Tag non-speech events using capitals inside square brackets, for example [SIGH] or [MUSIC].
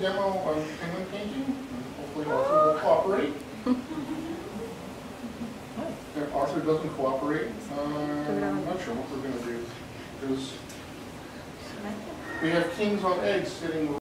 demo uh, of penguin painting, and hopefully Arthur will cooperate. [LAUGHS] If Arthur doesn't cooperate, um, I'm not sure what we're gonna do. Because we have kings on eggs sitting